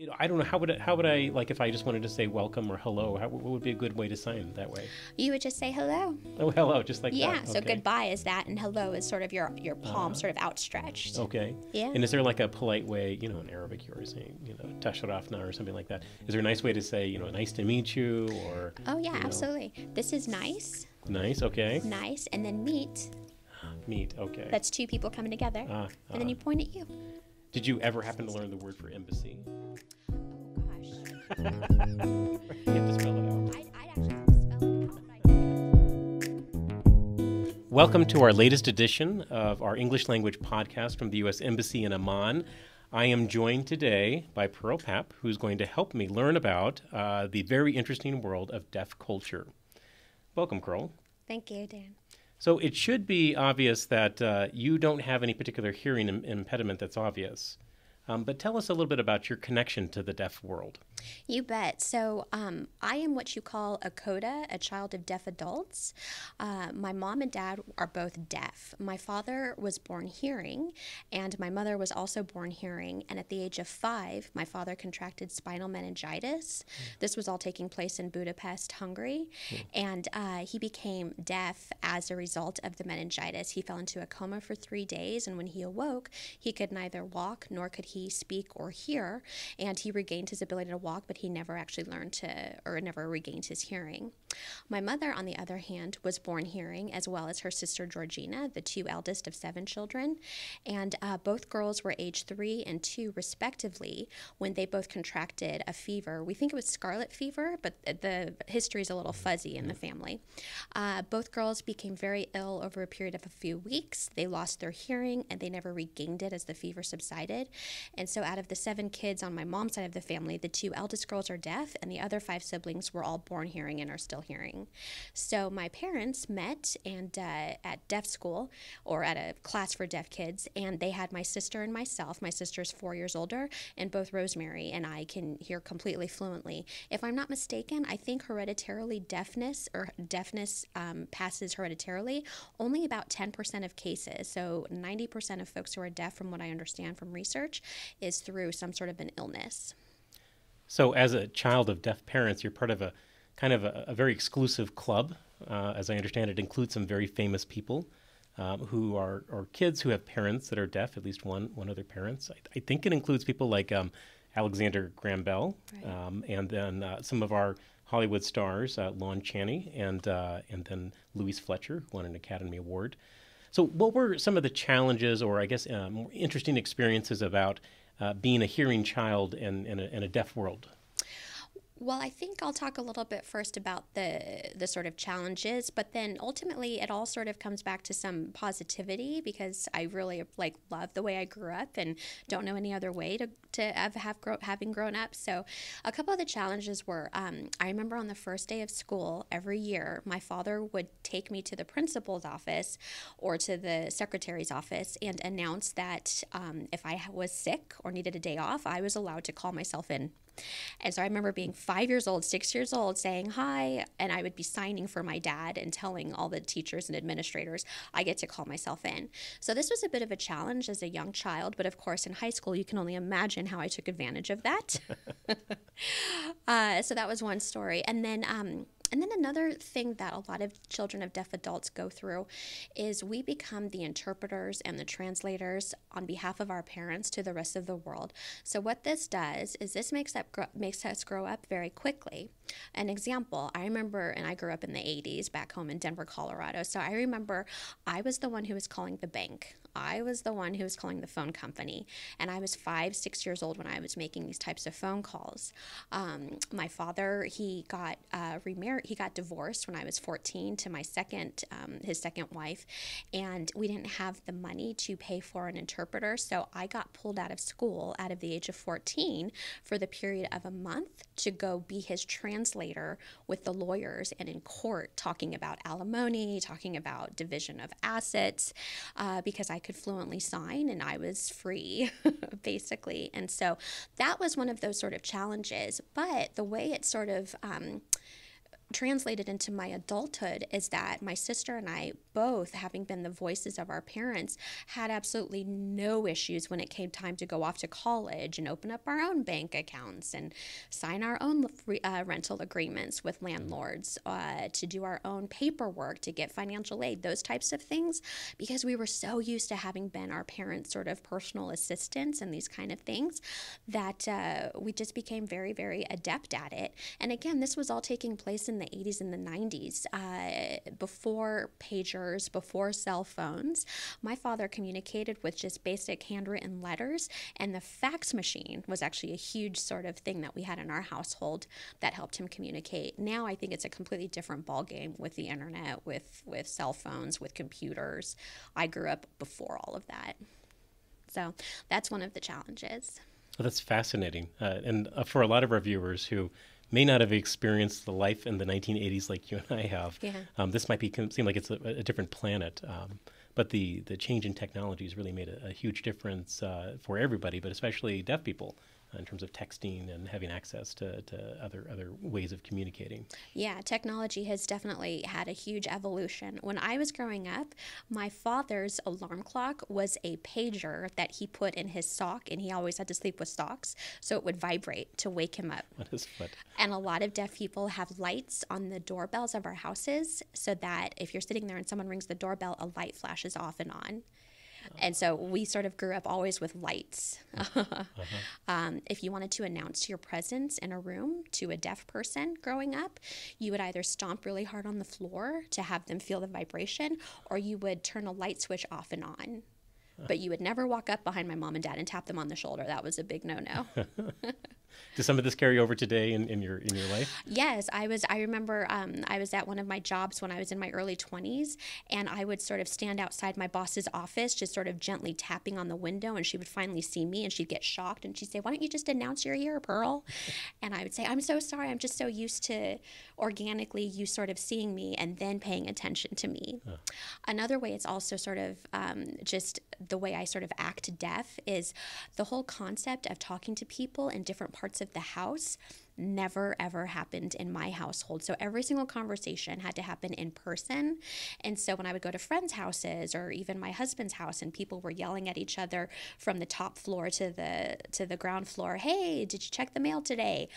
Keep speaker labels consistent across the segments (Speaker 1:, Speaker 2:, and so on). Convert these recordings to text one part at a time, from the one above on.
Speaker 1: you know, I don't know how would I, how would I like if I just wanted to say welcome or hello? How, what would be a good way to sign that way?
Speaker 2: You would just say hello.
Speaker 1: Oh, hello, just like
Speaker 2: yeah.
Speaker 1: that.
Speaker 2: So
Speaker 1: Okay.
Speaker 2: goodbye is that, and hello is sort of your your palm sort of outstretched.
Speaker 1: Okay.
Speaker 2: Yeah.
Speaker 1: And is there like a polite way, you know, in Arabic you were saying, you know, tasharafna or something like that? Is there a nice way to say, you know, nice to meet you or
Speaker 2: Oh yeah,
Speaker 1: you know,
Speaker 2: absolutely. This is nice,
Speaker 1: nice, okay.
Speaker 2: nice, and then meet.
Speaker 1: Meet, okay.
Speaker 2: That's two people coming together,
Speaker 1: Ah,
Speaker 2: and then
Speaker 1: ah.
Speaker 2: you point at you.
Speaker 1: Did you ever happen to learn the word for embassy?
Speaker 2: Oh gosh.
Speaker 1: You have to spell it out.
Speaker 2: I'd, I'd actually have to spell it out. but I can't.
Speaker 1: Welcome to our latest edition of our English language podcast from the U.S. Embassy in Amman. I am joined today by Pearl Papp, who's going to help me learn about uh, the very interesting world of deaf culture. Welcome, Pearl.
Speaker 2: Thank you, Dan.
Speaker 1: So it should be obvious that uh, you don't have any particular hearing Im- impediment that's obvious. Um, but tell us a little bit about your connection to the deaf world.
Speaker 2: You bet. So, um, I am what you call a CODA, a child of deaf adults. Uh, my mom and dad are both deaf. My father was born hearing, and my mother was also born hearing. And at the age of five, my father contracted spinal meningitis. This was all taking place in Budapest, Hungary. And uh, he became deaf as a result of the meningitis. He fell into a coma for three days, and when he awoke, he could neither walk nor could he speak or hear. And he regained his ability to walk, but he never actually learned to, or never regained his hearing. My mother, on the other hand, was born hearing, as well as her sister Georgina, the two eldest of seven children. And uh, both girls were age three and two, respectively, when they both contracted a fever. We think it was scarlet fever, but the history is a little fuzzy in the family. Uh, both girls became very ill over a period of a few weeks. They lost their hearing and they never regained it as the fever subsided. And so, out of the seven kids on my mom's side of the family, the two eldest girls are deaf, and the other five siblings were all born hearing and are still hearing. So, my parents met and uh, at deaf school or at a class for deaf kids, and they had my sister and myself. My sister's four years older, and both Rosemary and I can hear completely fluently. If I'm not mistaken, I think hereditarily deafness or deafness um, passes hereditarily only about 10% of cases. So 90% of folks who are deaf, from what I understand from research, is through some sort of an illness.
Speaker 1: So, as a child of deaf parents, you're part of a kind of a, a very exclusive club. Uh, as I understand it, includes some very famous people um, who are or kids who have parents that are deaf. At least one one of their parents. I, I think it includes people like um, Alexander Graham Bell,
Speaker 2: Right.
Speaker 1: um, and then uh, some of our Hollywood stars, uh, Lon Chaney, and uh, and then Louise Fletcher, who won an Academy Award. So, what were some of the challenges, or I guess um, more interesting experiences about Uh, being a hearing child in, in, a, in a deaf world?
Speaker 2: Well, I think I'll talk a little bit first about the the sort of challenges, but then ultimately it all sort of comes back to some positivity because I really like love the way I grew up and don't know any other way to to have, have grow, having grown up. So, a couple of the challenges were um, I remember on the first day of school every year, my father would take me to the principal's office or to the secretary's office and announce that um, if I was sick or needed a day off, I was allowed to call myself in. And so I remember being five years old, six years old, saying hi, and I would be signing for my dad and telling all the teachers and administrators I get to call myself in. So this was a bit of a challenge as a young child, but of course in high school you can only imagine how I took advantage of that. uh, so that was one story, and then. Um, and then another thing that a lot of children of deaf adults go through is we become the interpreters and the translators on behalf of our parents to the rest of the world. So what this does is this makes up makes us grow up very quickly. An example, I remember, and I grew up in the 80s back home in Denver, Colorado. So I remember I was the one who was calling the bank. I was the one who was calling the phone company. And I was five, six years old when I was making these types of phone calls. Um, my father, he got uh, remarried, he got divorced when I was 14 to my second, um, his second wife. And we didn't have the money to pay for an interpreter. So I got pulled out of school out of the age of 14 for the period of a month to go be his translator with the lawyers and in court talking about alimony, talking about division of assets, uh, because I could fluently sign and I was free, basically. And so that was one of those sort of challenges. But the way it sort of um, translated into my adulthood is that my sister and I, both having been the voices of our parents, had absolutely no issues when it came time to go off to college and open up our own bank accounts and sign our own uh, rental agreements with landlords, uh, to do our own paperwork, to get financial aid, those types of things, because we were so used to having been our parents' sort of personal assistants and these kind of things that uh, we just became very, very adept at it. And again, this was all taking place in the 80s and the 90s, uh, before pagers, before cell phones. My father communicated with just basic handwritten letters, and the fax machine was actually a huge sort of thing that we had in our household that helped him communicate. Now I think it's a completely different ballgame with the internet, with with cell phones, with computers. I grew up before all of that. So that's one of the challenges.
Speaker 1: Well, that's fascinating. Uh, and uh, for a lot of our viewers who may not have experienced the life in the 1980s like you and I have, yeah. um, this might be seem like it's a, a different planet. Um, but the, the change in technology has really made a, a huge difference uh, for everybody, but especially deaf people in terms of texting and having access to, to other other ways of communicating.
Speaker 2: Yeah, technology has definitely had a huge evolution. When I was growing up, my father's alarm clock was a pager that he put in his sock, and he always had to sleep with socks, so it would vibrate to wake him up.
Speaker 1: What is what?
Speaker 2: And a lot of deaf people have lights on the doorbells of our houses, so that if you're sitting there and someone rings the doorbell, a light flashes off and on. And so we sort of grew up always with lights. uh-huh. um, if you wanted to announce your presence in a room to a deaf person growing up, you would either stomp really hard on the floor to have them feel the vibration, or you would turn a light switch off and on. But you would never walk up behind my mom and dad and tap them on the shoulder. That was a big no no.
Speaker 1: Does some of this carry over today in, in your in your life?
Speaker 2: Yes, I was. I remember um, I was at one of my jobs when I was in my early twenties, and I would sort of stand outside my boss's office, just sort of gently tapping on the window, and she would finally see me, and she'd get shocked, and she'd say, "Why don't you just announce you're here, Pearl?" and I would say, "I'm so sorry. I'm just so used to organically you sort of seeing me and then paying attention to me." Huh. Another way it's also sort of um, just the way I sort of act deaf is the whole concept of talking to people in different parts of the house never ever happened in my household. So every single conversation had to happen in person. And so when I would go to friends' houses or even my husband's house and people were yelling at each other from the top floor to the to the ground floor, "Hey, did you check the mail today?"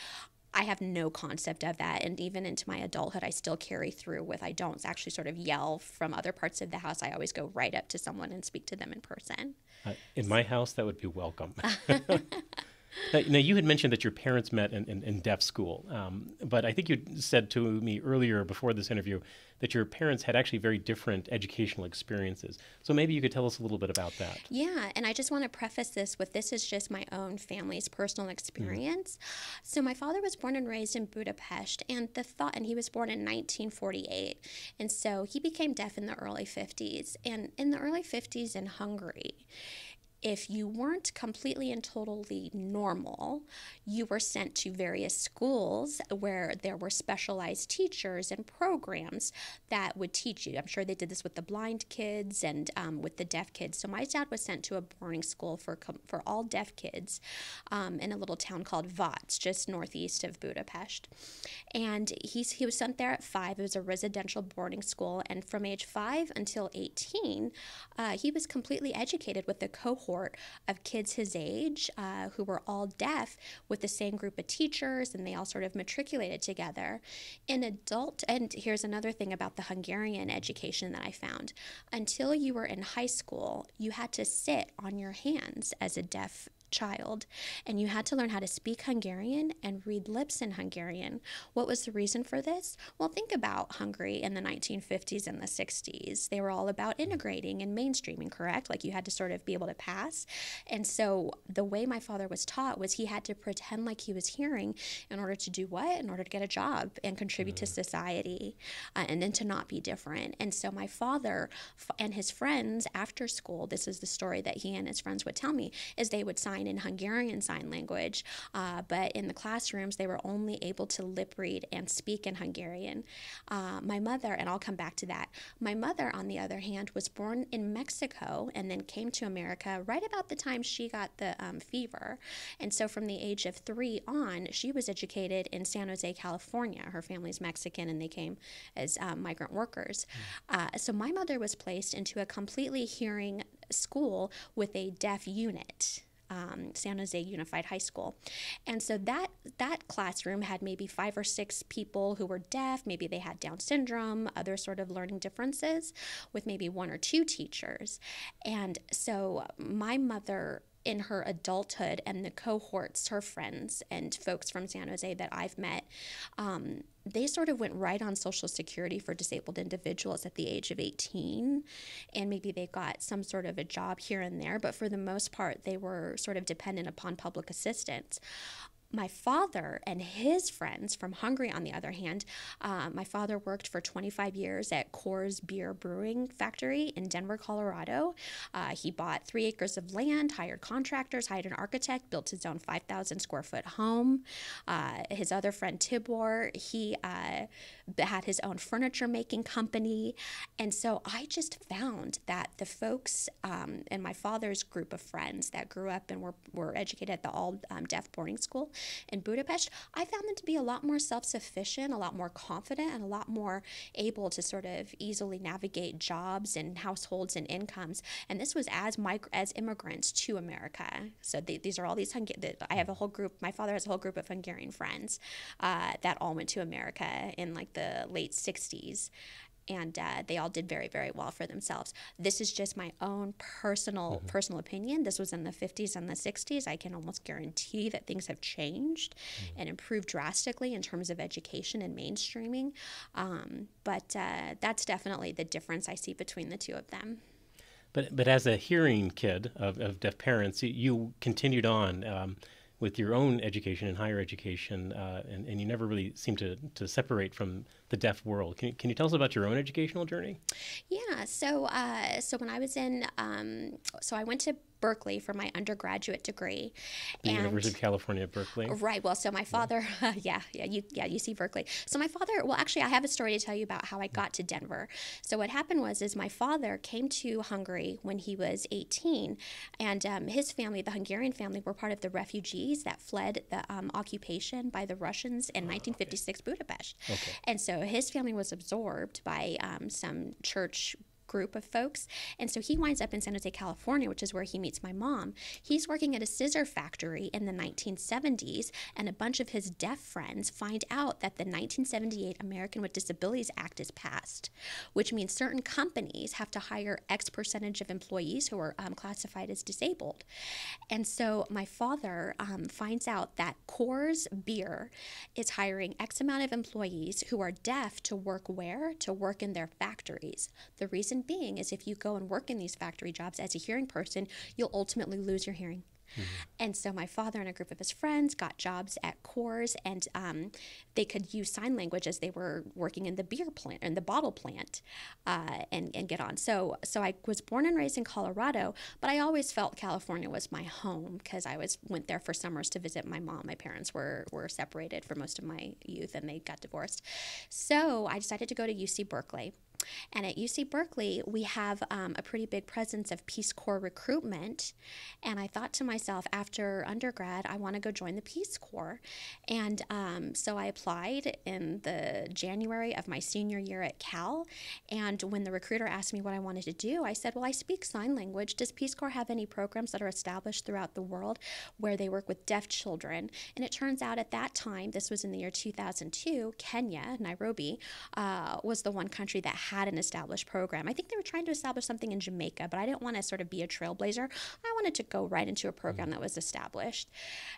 Speaker 2: I have no concept of that. And even into my adulthood, I still carry through with I don't actually sort of yell from other parts of the house. I always go right up to someone and speak to them in person.
Speaker 1: Uh, in my house, that would be welcome. Now, now, you had mentioned that your parents met in, in, in deaf school, um, but I think you said to me earlier before this interview that your parents had actually very different educational experiences. So maybe you could tell us a little bit about that.
Speaker 2: Yeah, and I just want to preface this with this is just my own family's personal experience. Mm-hmm. So my father was born and raised in Budapest, and the thought, and he was born in 1948, and so he became deaf in the early 50s. And in the early 50s in Hungary, if you weren't completely and totally normal, you were sent to various schools where there were specialized teachers and programs that would teach you. I'm sure they did this with the blind kids and um, with the deaf kids. So my dad was sent to a boarding school for for all deaf kids um, in a little town called Vác, just northeast of Budapest. And he's, he was sent there at five. It was a residential boarding school, and from age five until 18, uh, he was completely educated with the cohort cohort of kids his age uh, who were all deaf with the same group of teachers, and they all sort of matriculated together. In adult, and here's another thing about the Hungarian education that I found until you were in high school, you had to sit on your hands as a deaf child, and you had to learn how to speak Hungarian and read lips in Hungarian. What was the reason for this? Well, think about Hungary in the 1950s and the 60s. They were all about integrating and mainstreaming, correct? Like you had to sort of be able to pass. And so the way my father was taught was he had to pretend like he was hearing in order to do what? In order to get a job and contribute mm-hmm. to society uh, and then to not be different. And so my father and his friends after school, this is the story that he and his friends would tell me, is they would sign Sign and Hungarian Sign Language, uh, but in the classrooms, they were only able to lip read and speak in Hungarian. Uh, my mother, and I'll come back to that, my mother, on the other hand, was born in Mexico and then came to America right about the time she got the um, fever. And so from the age of three on, she was educated in San Jose, California. Her family's Mexican and they came as um, migrant workers. Mm. Uh, so my mother was placed into a completely hearing school with a deaf unit um, San Jose Unified High School. And so that that classroom had maybe five or six people who were deaf, maybe they had Down syndrome, other sort of learning differences, with maybe one or two teachers. And so my mother in her adulthood and the cohorts, her friends and folks from San Jose that I've met, um, they sort of went right on Social Security for disabled individuals at the age of 18. And maybe they got some sort of a job here and there, but for the most part, they were sort of dependent upon public assistance my father and his friends from Hungary, on the other hand, uh, my father worked for 25 years at Coors Beer Brewing Factory in Denver, Colorado. Uh, he bought three acres of land, hired contractors, hired an architect, built his own 5,000 square foot home. Uh, his other friend Tibor, he uh, had his own furniture making company. And so I just found that the folks um, in my father's group of friends that grew up and were, were educated at the all um, deaf boarding school, in Budapest, I found them to be a lot more self sufficient, a lot more confident, and a lot more able to sort of easily navigate jobs and households and incomes. And this was as mig- as immigrants to America. So these are all these Hungarian. I have a whole group. My father has a whole group of Hungarian friends uh, that all went to America in like the late '60s and uh, they all did very very well for themselves. This is just my own personal mm-hmm. personal opinion. This was in the 50s and the 60s i can almost guarantee that things have changed mm-hmm. and improved drastically in terms of education and mainstreaming. Um, but uh, that's definitely the difference i see between the two of them.
Speaker 1: But but as a hearing kid of, of deaf parents you, you continued on um, with your own education and higher education, uh, and, and you never really seem to, to separate from the deaf world. Can you, can you tell us about your own educational journey?
Speaker 2: Yeah, so uh, so when I was in, um, so I went to Berkeley for my undergraduate degree.
Speaker 1: The and, University of California at Berkeley.
Speaker 2: Right. Well, so my father, yeah, yeah, yeah, you, yeah, UC Berkeley. So my father, well, actually, I have a story to tell you about how I got to Denver. So what happened was, is my father came to Hungary when he was 18, and um, his family, the Hungarian family, were part of the refugees that fled the um, occupation by the Russians in oh, 1956 okay. Budapest. Okay. And so his family was absorbed by um, some church group of folks. And so he winds up in San Jose, California, which is where he meets my mom. He's working at a scissor factory in the 1970s, and a bunch of his deaf friends find out that the 1978 American with Disabilities Act is passed, which means certain companies have to hire X percentage of employees who are um, classified as disabled. And so my father um, finds out that Coors Beer is hiring X amount of employees who are deaf to work where? To work in their factories. The reason being is if you go and work in these factory jobs as a hearing person, you'll ultimately lose your hearing. Mm-hmm. And so my father and a group of his friends got jobs at Coors, and um, they could use sign language as they were working in the beer plant and the bottle plant, uh, and and get on. So so I was born and raised in Colorado, but I always felt California was my home because I was went there for summers to visit my mom. My parents were were separated for most of my youth, and they got divorced. So I decided to go to UC Berkeley. And at UC Berkeley, we have um, a pretty big presence of Peace Corps recruitment. And I thought to myself, after undergrad, I want to go join the Peace Corps. And um, so I applied in the January of my senior year at Cal. And when the recruiter asked me what I wanted to do, I said, Well, I speak sign language. Does Peace Corps have any programs that are established throughout the world where they work with deaf children? And it turns out at that time, this was in the year 2002, Kenya, Nairobi, uh, was the one country that had an established program. I think they were trying to establish something in Jamaica, but I didn't want to sort of be a trailblazer. I wanted to go right into a program that was established.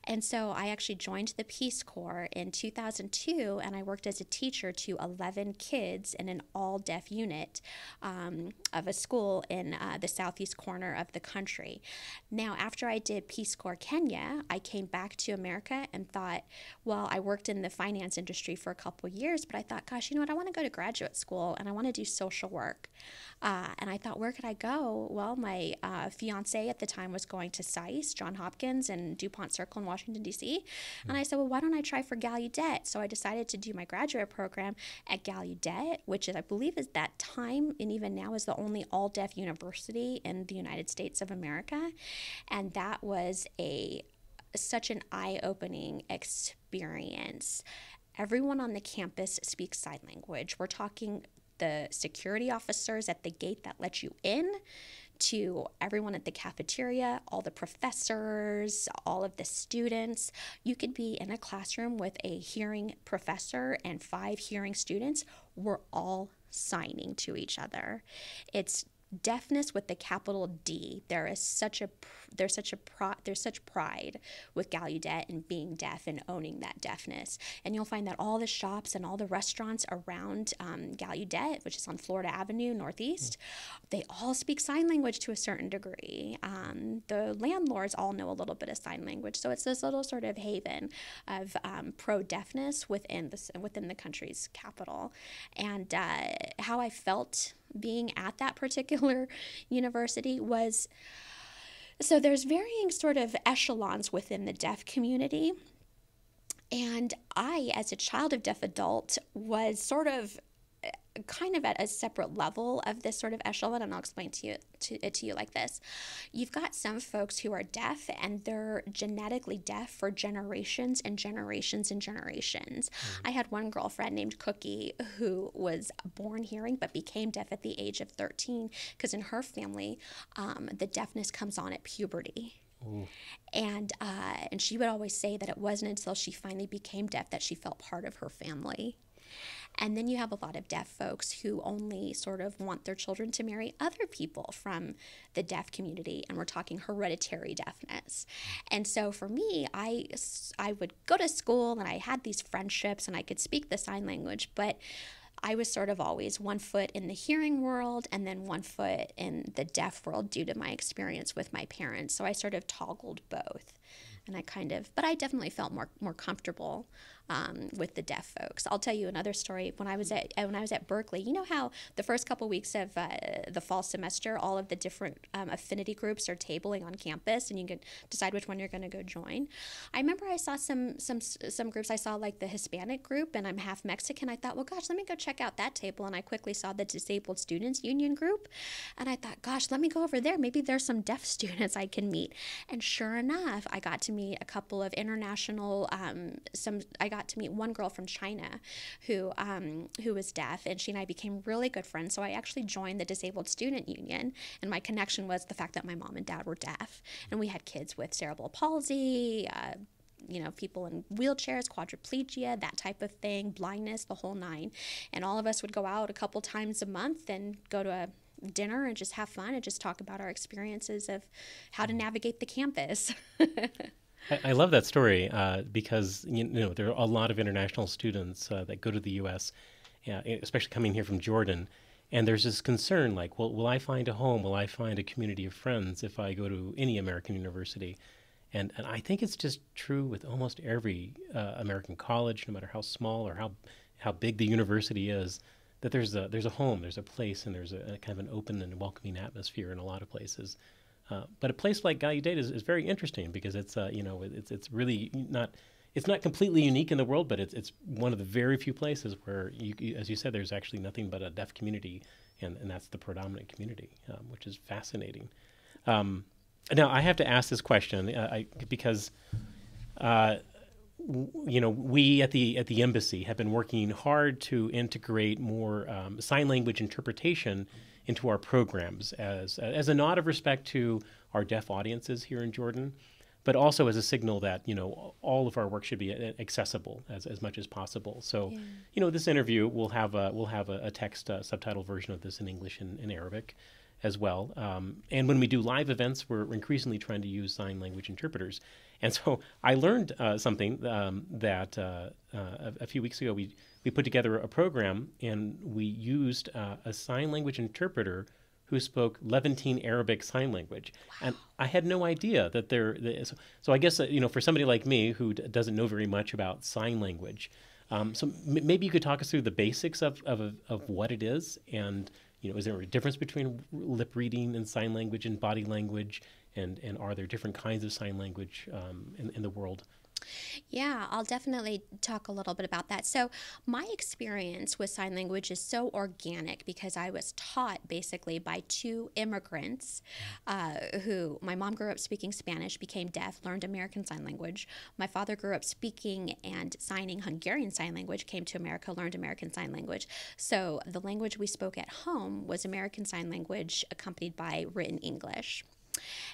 Speaker 2: And so I actually joined the Peace Corps in 2002, and I worked as a teacher to 11 kids in an all deaf unit um, of a school in uh, the southeast corner of the country. Now, after I did Peace Corps Kenya, I came back to America and thought, well, I worked in the finance industry for a couple years, but I thought, gosh, you know what? I want to go to graduate school and I want to do social work. Uh, and I thought, where could I go? Well, my uh, fiance at the time was going to SAIS, John Hopkins, and DuPont Circle in Washington, D.C. Mm-hmm. And I said, well, why don't I try for Gallaudet? So I decided to do my graduate program at Gallaudet, which is, I believe, is that time and even now is the only all deaf university in the United States of America. And that was a such an eye opening experience. Everyone on the campus speaks sign language. We're talking the security officers at the gate that let you in to everyone at the cafeteria, all the professors, all of the students. You could be in a classroom with a hearing professor and five hearing students. We're all signing to each other. It's deafness with the capital D. There is such a there's such a pro, there's such pride with Gallaudet and being deaf and owning that deafness. And you'll find that all the shops and all the restaurants around um, Gallaudet, which is on Florida Avenue Northeast, mm. they all speak sign language to a certain degree. Um, the landlords all know a little bit of sign language, so it's this little sort of haven of um, pro deafness within the within the country's capital. And uh, how I felt being at that particular university was so there's varying sort of echelons within the deaf community. And I, as a child of deaf adult, was sort of kind of at a separate level of this sort of echelon, and I'll explain to you to, it to you like this. You've got some folks who are deaf, and they're genetically deaf for generations and generations and generations. Mm-hmm. I had one girlfriend named Cookie who was born hearing but became deaf at the age of 13 because in her family, um, the deafness comes on at puberty. Ooh. And uh, and she would always say that it wasn't until she finally became deaf that she felt part of her family. And then you have a lot of deaf folks who only sort of want their children to marry other people from the deaf community. And we're talking hereditary deafness. And so for me, I, I would go to school and I had these friendships and I could speak the sign language, but I was sort of always one foot in the hearing world and then one foot in the deaf world due to my experience with my parents. So I sort of toggled both. And I kind of, but I definitely felt more more comfortable um, with the deaf folks. I'll tell you another story. When I was at uh, when I was at Berkeley, you know how the first couple weeks of uh, the fall semester, all of the different um, affinity groups are tabling on campus, and you can decide which one you're going to go join. I remember I saw some some some groups. I saw like the Hispanic group, and I'm half Mexican. I thought, well, gosh, let me go check out that table, and I quickly saw the Disabled Students Union group, and I thought, gosh, let me go over there. Maybe there's some deaf students I can meet. And sure enough, I got to meet a couple of international um, some I got got to meet one girl from China who um, who was deaf, and she and I became really good friends. So I actually joined the Disabled Student Union, and my connection was the fact that my mom and dad were deaf, and we had kids with cerebral palsy. Uh, you know, people in wheelchairs, quadriplegia, that type of thing, blindness, the whole nine. And all of us would go out a couple times a month and go to a dinner and just have fun and just talk about our experiences of how to navigate the campus.
Speaker 1: I, love that story uh, because you know there are a lot of international students uh, that go to the U.S., uh, especially coming here from Jordan, and there's this concern like, well, will I find a home? Will I find a community of friends if I go to any American university? And, and I think it's just true with almost every uh, American college, no matter how small or how how big the university is, that there's a there's a home, there's a place, and there's a, a kind of an open and welcoming atmosphere in a lot of places. Uh, but a place like Gallaudet is, is very interesting because it's uh, you know it's it's really not it's not completely unique in the world, but it's it's one of the very few places where you, as you said, there's actually nothing but a deaf community, and, and that's the predominant community, um, which is fascinating. Um, now I have to ask this question uh, I, because. Uh, you know, we at the at the embassy have been working hard to integrate more um, sign language interpretation into our programs as as a nod of respect to our deaf audiences here in Jordan, but also as a signal that you know all of our work should be accessible as, as much as possible. So, yeah. you know, this interview will have a will have a, a text uh, subtitle version of this in English and, in Arabic as well. Um, and when we do live events, we're increasingly trying to use sign language interpreters. And so I learned uh, something um, that uh, uh, a, a, few weeks ago we we put together a program and we used uh, a sign language interpreter who spoke Levantine Arabic sign language, wow. and I had no idea that there. So, so I guess uh, you know, for somebody like me who d- doesn't know very much about sign language, Um, so m- maybe you could talk us through the basics of, of, of what it is, and you know, is there a difference between lip reading and sign language and body language, and and are there different kinds of sign language um, in, in the world?
Speaker 2: Yeah, I'll definitely talk a little bit about that. So, my experience with sign language is so organic because I was taught basically by two immigrants uh, who my mom grew up speaking Spanish, became deaf, learned American Sign Language. My father grew up speaking and signing Hungarian Sign Language, came to America, learned American Sign Language. So, the language we spoke at home was American Sign Language accompanied by written English.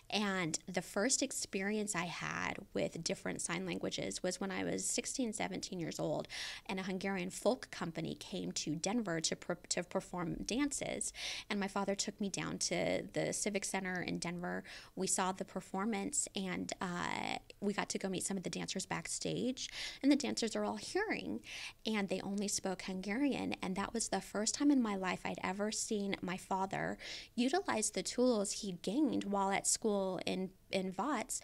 Speaker 2: And the first experience I had with different sign languages was when I was 16, 17 years old, and a Hungarian folk company came to Denver to, per- to perform dances. And my father took me down to the Civic Center in Denver. We saw the performance, and uh, we got to go meet some of the dancers backstage. And the dancers are all hearing, and they only spoke Hungarian. And that was the first time in my life I'd ever seen my father utilize the tools he'd gained while at school in in Vác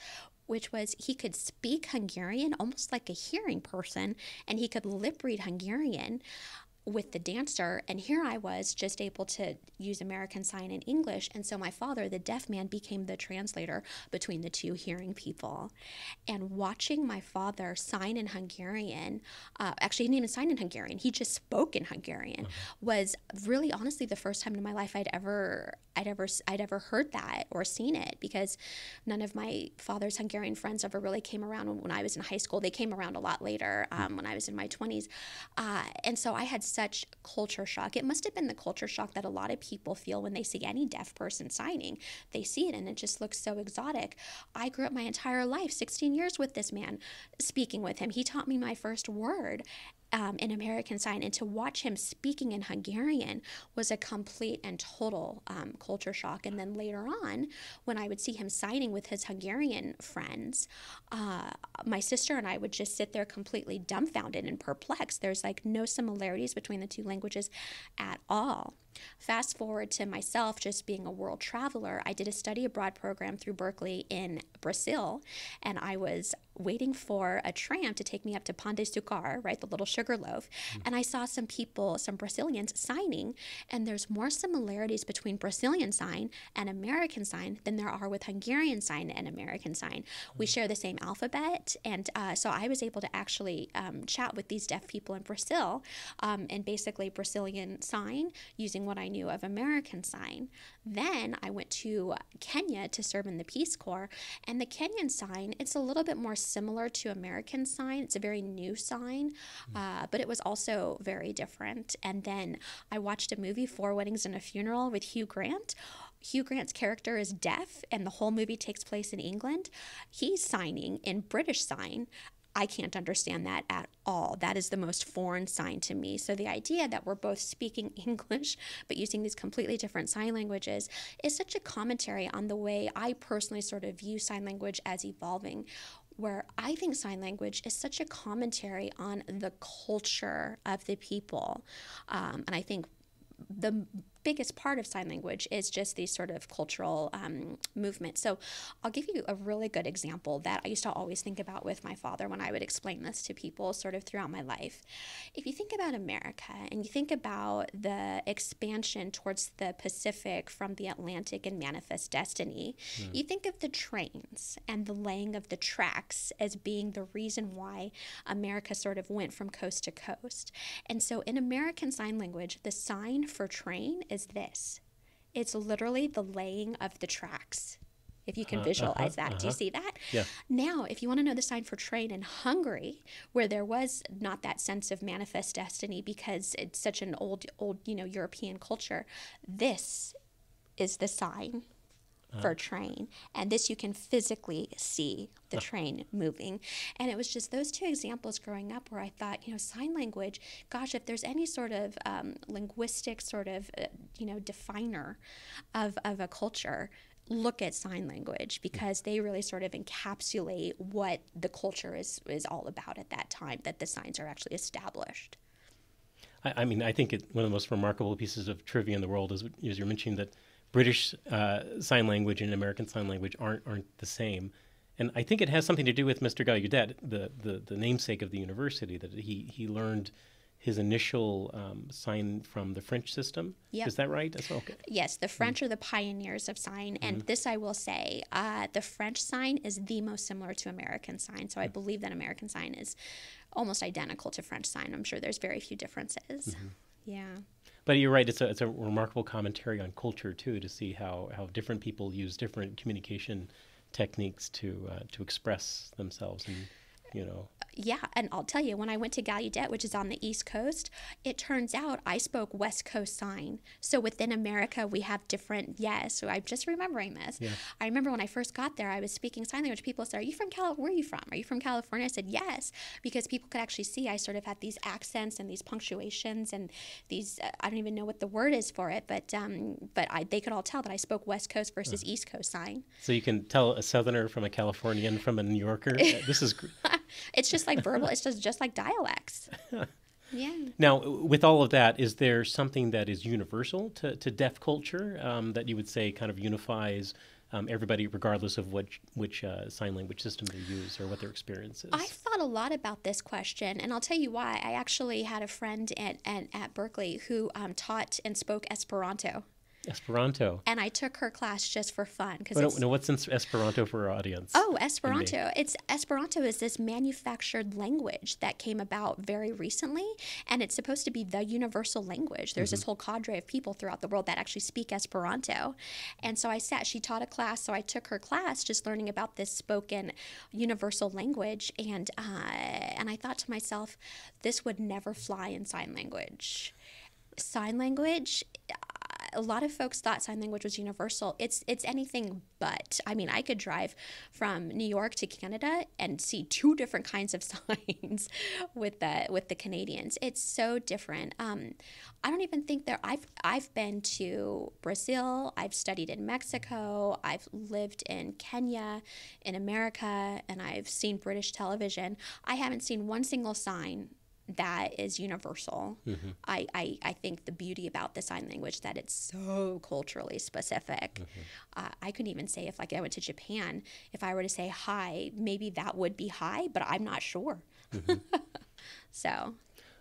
Speaker 2: which was he could speak Hungarian almost like a hearing person and he could lip read Hungarian with the dancer and here I was just able to use American Sign and English. And so my father the deaf man became the translator between the two hearing people. And watching my father sign in Hungarian uh, actually he didn't even sign in Hungarian. He just spoke in Hungarian uh-huh. was really honestly the first time in my life I'd ever I'd ever I'd ever heard that or seen it because none of my father's Hungarian friends ever really came around. When I was in high school they came around a lot later um, when I was in my 20s uh, and so I had such culture shock. It must have been the culture shock that a lot of people feel when they see any deaf person signing. They see it and it just looks so exotic. I grew up my entire life, 16 years with this man, speaking with him. He taught me my first word um, in American Sign, and to watch him speaking in Hungarian was a complete and total um, culture shock. And then later on, when I would see him signing with his Hungarian friends, uh, my sister and I would just sit there completely dumbfounded and perplexed. There's like no similarities between the two languages at all. Fast forward to myself just being a world traveler, I did a study abroad program through Berkeley in Brazil, and I was waiting for a tram to take me up to Pão de Açúcar, right, the little sugar loaf, mm-hmm. and I saw some people, some Brazilians signing, and there's more similarities between Brazilian sign and American sign than there are with Hungarian sign and American sign. Mm-hmm. We share the same alphabet, and uh, so I was able to actually um, chat with these deaf people in Brazil, um, and basically Brazilian sign using what I knew of American Sign. Then I went to Kenya to serve in the Peace Corps, and the Kenyan sign, it's a little bit more similar to American Sign. It's a very new sign, hmm. uh, but it was also very different. And then I watched a movie, Four Weddings and a Funeral, with Hugh Grant. Hugh Grant's character is deaf, and the whole movie takes place in England. He's signing in British Sign I can't understand that at all. That is the most foreign sign to me. So the idea that we're both speaking English but using these completely different sign languages is such a commentary on the way I personally sort of view sign language as evolving where I think sign language is such a commentary on the culture of the people. Um, and I think the biggest part of sign language is just these sort of cultural um, movements. So I'll give you a really good example that I used to always think about with my father when I would explain this to people sort of throughout my life. If you think about America and you think about the expansion towards the Pacific from the Atlantic and Manifest Destiny, mm. you think of the trains and the laying of the tracks as being the reason why America sort of went from coast to coast. And so in American Sign Language, the sign for train is is this it's literally the laying of the tracks if you can uh, visualize uh-huh, that. Uh-huh. Do you see that?
Speaker 1: Yeah.
Speaker 2: Now, if you want to know the sign for train in Hungary, where there was not that sense of manifest destiny because it's such an old, old, you know, European culture, this is the sign uh-huh. for a train. And this you can physically see the uh. train moving. And it was just those two examples growing up where I thought, you know, sign language, gosh, if there's any sort of um, linguistic sort of, uh, you know, definer of, of a culture, look at sign language because they really sort of encapsulate what the culture is, is all about at that time that the signs are actually established.
Speaker 1: I, I mean, I think it, one of the most remarkable pieces of trivia in the world is, is you're mentioning that British uh, Sign Language and American Sign Language aren't aren't the same. and I think it has something to do with Mr. Gallaudet, the, the, the namesake of the university, that he, he learned his initial um, sign from the French system.
Speaker 2: Yep.
Speaker 1: Is that right? That's okay.
Speaker 2: Yes, the French are the pioneers of sign, and this I will say, uh, the French sign is the most similar to American sign. So I believe that American sign is almost identical to French sign. I'm sure there's very few differences. Yeah.
Speaker 1: But you're right. It's a, it's a remarkable commentary on culture too, to see how, how different people use different communication techniques to uh, to express themselves, and you know,
Speaker 2: Yeah, and I'll tell you, when I went to Gallaudet, which is on the East Coast, it turns out I spoke West Coast sign. So within America, we have different, yes. So I'm just remembering this.
Speaker 1: Yeah.
Speaker 2: I remember when I first got there, I was speaking sign language. People said, Are you from Cal? Where are you from? Are you from California? I said, Yes, because people could actually see I sort of had these accents and these punctuations and these, uh, I don't even know what the word is for it, but um, but I, they could all tell that I spoke West Coast versus East Coast sign.
Speaker 1: so you can tell a Southerner from a Californian from a New Yorker. This is
Speaker 2: It's just like verbal, it's just, just like dialects. Yeah.
Speaker 1: now with all of that. Is there something that is universal to, to deaf culture um, that you would say kind of unifies? Um, everybody, regardless of which which uh, sign language system they use or what their experience is.
Speaker 2: I've thought a lot about this question, and I'll tell you why. I actually had a friend at, at, at Berkeley who um, taught and spoke Esperanto,
Speaker 1: Esperanto.
Speaker 2: and I took her class just for fun because
Speaker 1: no, what's in Esperanto for our audience?
Speaker 2: Oh, Esperanto. It's Esperanto is this manufactured language that came about very recently and it's supposed to be the universal language. There's this whole cadre of people throughout the world that actually speak Esperanto. And so I sat she taught a class, so I took her class just learning about this spoken universal language and uh, and I thought to myself this would never fly in sign language. Sign language a lot of folks thought sign language was universal. It's it's anything but. I mean, I could drive from New York to Canada and see two different kinds of signs with the with the Canadians. It's so different. Um, I don't even think there. I've I've been to Brazil. I've studied in Mexico. I've lived in Kenya, in America, and I've seen British television. I haven't seen one single sign that is universal. I, I, I think the beauty about the sign language that it's so culturally specific. Uh, I couldn't even say if like I went to Japan, if I were to say hi, maybe that would be hi, but I'm not sure. so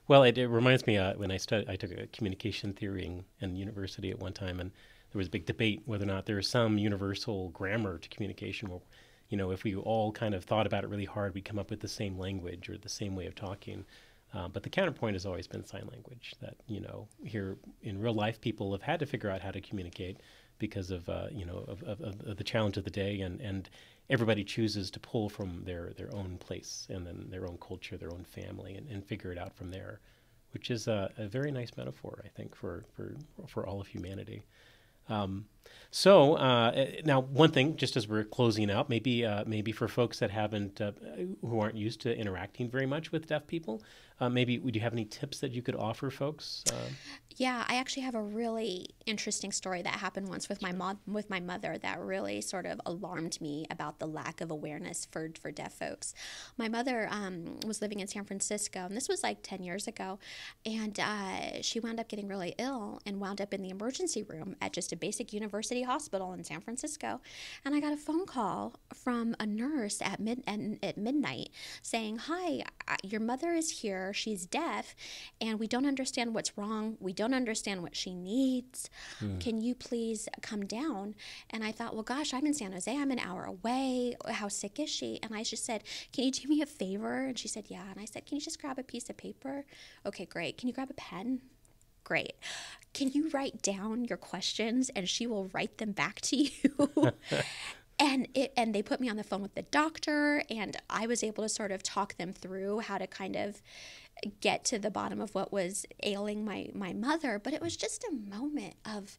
Speaker 1: Well, it, it reminds me uh, when I stud- I took a communication theory in, in university at one time, and there was a big debate whether or not there is some universal grammar to communication. Where, you know, if we all kind of thought about it really hard, we'd come up with the same language or the same way of talking. Uh, but the counterpoint has always been sign language. That you know, here in real life, people have had to figure out how to communicate because of uh, you know of, of, of the challenge of the day, and and everybody chooses to pull from their their own place and then their own culture, their own family, and, and figure it out from there, which is a, a very nice metaphor, I think, for for for all of humanity. Um, so uh, eh, now, one thing, just as we're closing out, maybe uh, maybe for folks that haven't, uh, who aren't used to interacting very much with deaf people, uh, maybe would you have any tips that you could offer folks? Uh,
Speaker 2: Yeah, I actually have a really interesting story that happened once with my mom with my mother that really sort of alarmed me about the lack of awareness for for deaf folks. My mother um, was living in San Francisco, and this was like ten years ago, and uh, she wound up getting really ill and wound up in the emergency room at just a basic university hospital in San Francisco. And I got a phone call from a nurse at mid at, at midnight saying, "Hi, your mother is here. She's deaf, and we don't understand what's wrong. We don't understand what she needs. Can you please come down?" And I thought, "Well, gosh, I'm in San Jose. I'm an hour away. How sick is she?" And I just said, "Can you do me a favor?" And she said, "Yeah." And I said, "Can you just grab a piece of paper?" Okay, great. Can you grab a pen? Great. Can you write down your questions and she will write them back to you? and it and they put me on the phone with the doctor and I was able to sort of talk them through how to kind of get to the bottom of what was ailing my my mother, but it was just a moment of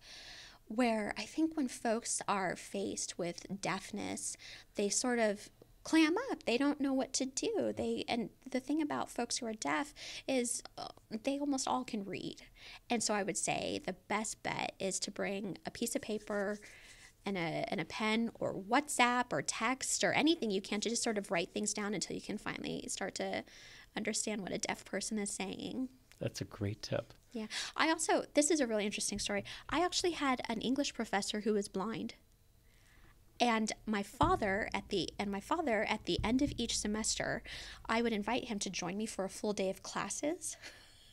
Speaker 2: where I think when folks are faced with deafness, they sort of clam up. They don't know what to do. They and the thing about folks who are deaf is uh, they almost all can read. And so I would say the best bet is to bring a piece of paper and a, and a pen or WhatsApp or text or anything you can to just sort of write things down until you can finally start to understand what a deaf person is saying.
Speaker 1: that's a great tip.
Speaker 2: Yeah. I also, this is a really interesting story. I actually had an English professor who was blind. And my father at the and my father at the end of each semester, I would invite him to join me for a full day of classes.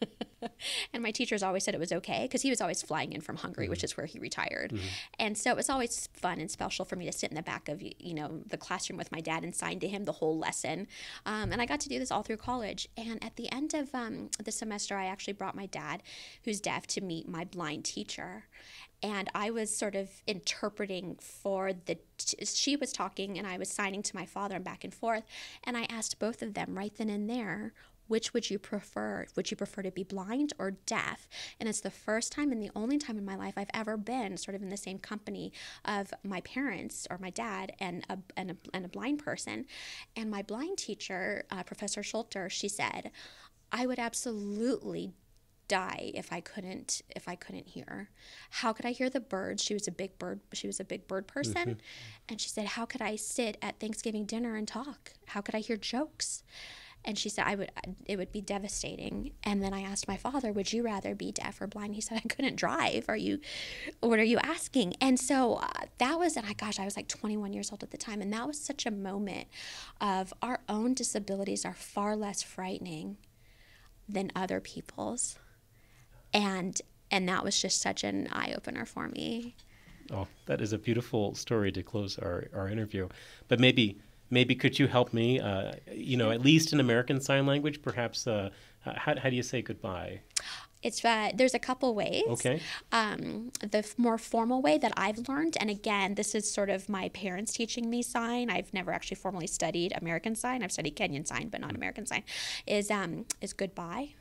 Speaker 2: and my teachers always said it was okay because he was always flying in from Hungary, mm-hmm. which is where he retired. Mm-hmm. And so it was always fun and special for me to sit in the back of you know the classroom with my dad and sign to him the whole lesson. Um, and I got to do this all through college. And at the end of um, the semester, I actually brought my dad, who's deaf, to meet my blind teacher and I was sort of interpreting for the. She was talking, and I was signing to my father and back and forth. And I asked both of them right then and there, which would you prefer? Would you prefer to be blind or deaf? And it's the first time and the only time in my life I've ever been sort of in the same company of my parents or my dad and a, and a, and a blind person. And my blind teacher, uh, Professor Schulter, she said, I would absolutely die if I couldn't if I couldn't hear. How could I hear the birds? She was a big bird she was a big bird person. Mm-hmm. And she said, How could I sit at Thanksgiving dinner and talk? How could I hear jokes? And she said, I would, it would be devastating. And then I asked my father, would you rather be deaf or blind? He said, I couldn't drive. Are you, what are you asking? And so uh, that was, and I, gosh, I was like 21 years old at the time. And that was such a moment of our own disabilities are far less frightening than other people's. And, and that was just such an eye opener for me.
Speaker 1: Oh, that is a beautiful story to close our, our interview. But maybe maybe could you help me? Uh, you know, at least in American Sign Language, perhaps. Uh, how, how do you say goodbye?
Speaker 2: It's uh, there's a couple ways.
Speaker 1: Okay.
Speaker 2: Um, the f- more formal way that I've learned, and again, this is sort of my parents teaching me sign. I've never actually formally studied American Sign. I've studied Kenyan Sign, but not mm-hmm. American Sign. Is um is goodbye.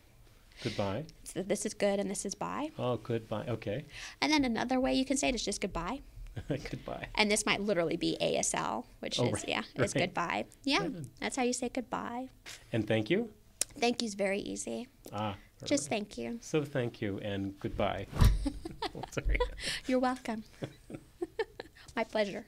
Speaker 1: Goodbye.
Speaker 2: So this is good and this is bye.
Speaker 1: Oh, goodbye. Okay.
Speaker 2: And then another way you can say it is just goodbye.
Speaker 1: goodbye.
Speaker 2: And this might literally be ASL, which oh, is right. yeah, is right. goodbye. Yeah, that's how you say goodbye.
Speaker 1: And thank you.
Speaker 2: Thank you is very easy. Ah. Just thank you.
Speaker 1: So thank you and goodbye.
Speaker 2: sorry. You're welcome. My pleasure.